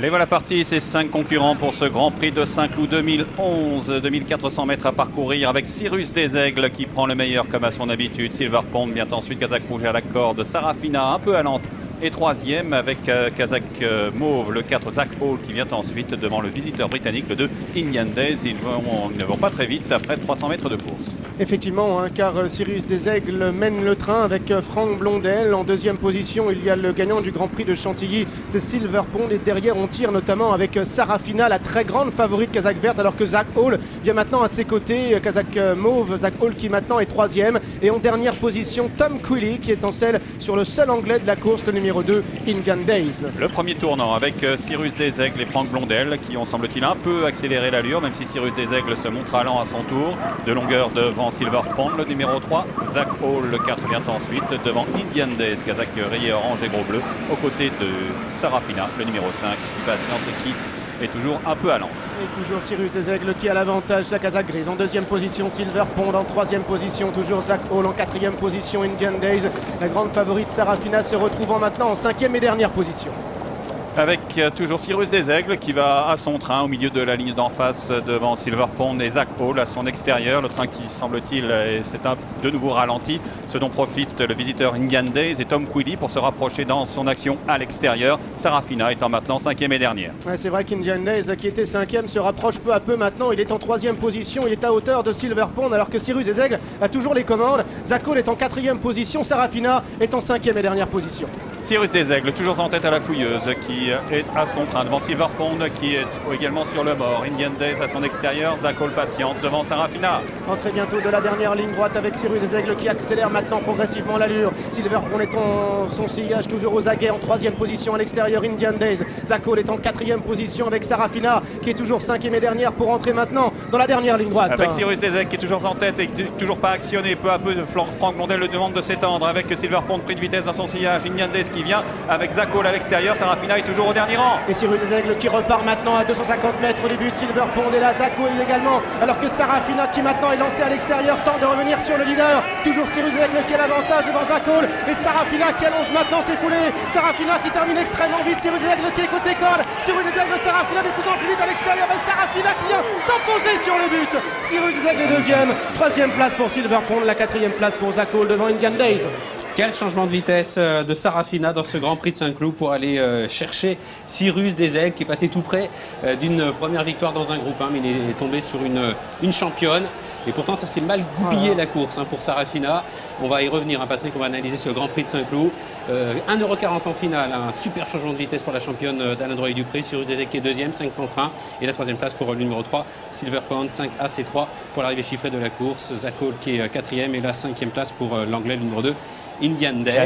Les voilà partis, ces cinq concurrents pour ce Grand Prix de Saint-Cloud 2011. 2400 mètres à parcourir avec Cyrus Desaigles qui prend le meilleur comme à son habitude. Silver Pond vient ensuite Kazakh Rouge à la corde. Sarafina un peu allante et troisième avec euh, Kazakh euh, Mauve, le 4 Zach Hall qui vient ensuite devant le visiteur britannique, le 2 Indian Days. Ils ne vont pas très vite après 300 mètres de course. Effectivement, hein, car euh, Cyrus Desaigles mène le train avec euh, Franck Blondel. En deuxième position, il y a le gagnant du Grand Prix de Chantilly, c'est Silver Pond. Et derrière, on tire notamment avec euh, Sarafina, la très grande favorite Kazakh Verte, alors que Zach Hall vient maintenant à ses côtés. Kazakh Mauve, Zach Hall qui maintenant est troisième. Et en dernière position, Tom Quilly qui est en selle sur le seul anglais de la course, le numéro 2, Indian Days. Le premier tournant avec Cyrus Desaigles et Franck Blondel qui ont semble-t-il un peu accéléré l'allure, même si Cyrus Desaigles se montre allant à son tour. De longueur devant Silver Pond, le numéro 3, Zach Hall, le 4 vient ensuite devant Indian Days, Kazakh rayé orange et gros bleu, aux côtés de Sarafina, le numéro 5, qui patiente et qui est toujours un peu allant. Et toujours Cyrus Desaigles qui a l'avantage, la Kazakh grise en deuxième position, Silver Pond en troisième position, toujours Zach Hall en quatrième position, Indian Days. La grande favorite Sarafina se retrouvant maintenant en cinquième et dernière position avec euh, toujours Cyrus Desaigles qui va à son train au milieu de la ligne d'en face devant Silver Pond et Zach Paul à son extérieur. Le train qui semble-t-il s'est de nouveau ralenti, ce dont profite le visiteur Indian Days et Tom Quilly pour se rapprocher dans son action à l'extérieur. Sarafina étant maintenant cinquième et dernière. c'est vrai qu'Indian Days qui était cinquième se rapproche peu à peu maintenant. Il est en troisième position, il est à hauteur de Silver Pond alors que Cyrus Desaigles a toujours les commandes. Zach Paul est en quatrième position, Sarafina est en cinquième et dernière position. Cyrus Desaigles toujours en tête à la fouilleuse qui est à son train devant Silver Pond qui est également sur le bord. Indian Days à son extérieur, Zacol patiente devant Sarafina. Très bientôt de la dernière ligne droite avec Cyrus des Aigles qui accélère maintenant progressivement l'allure. Silver Pond est en son sillage toujours aux aguets en troisième position à l'extérieur. Indian Days. Zacol est en quatrième position avec Sarafina qui est toujours cinquième et dernière pour entrer maintenant dans la dernière ligne droite. Avec Cyrus des Aigles qui est toujours en tête et toujours pas actionné. Peu à peu, Franck Blondel le demande de s'étendre avec Silver Pond pris de vitesse dans son sillage. Indian Days qui vient avec Zacol à l'extérieur. Sarafina est toujours au dernier et Cyril Aigles qui repart maintenant à 250 mètres du but. Silver Pond est là, Zako également. Alors que Sarafina qui maintenant est lancé à l'extérieur tente de revenir sur le leader. Toujours Cyrus Aigles qui a l'avantage devant Zako. Et Sarafina qui allonge maintenant ses foulées. Sarafina qui termine extrêmement vite. Cyrus Aigles qui est côté corde. Cyrus Aigles, Sarafina de plus en plus vite à l'extérieur. Et Sarafina qui vient s'imposer sur le but. Cyrus Aigles deuxième. Troisième place pour Silver Pond. La quatrième place pour Zako devant Indian Days. Quel changement de vitesse euh, de Sarafina dans ce Grand Prix de Saint-Cloud pour aller euh, chercher Cyrus Desaigles qui est passé tout près euh, d'une première victoire dans un groupe 1, mais il est tombé sur une, une championne. Et pourtant, ça s'est mal goupillé la course hein, pour Sarafina. On va y revenir, hein, Patrick. On va analyser ce Grand Prix de Saint-Cloud. 1,40€ en finale. Un super changement de vitesse pour la championne d'Alain Droit du Prix. Cyrus Desaigles qui est deuxième, 5 contre 1. Et la troisième place pour le numéro 3, Silver Pond, 5 AC3 pour l'arrivée chiffrée de la course. Zakol qui est quatrième et la cinquième place pour l'anglais, le numéro 2, Indian Days.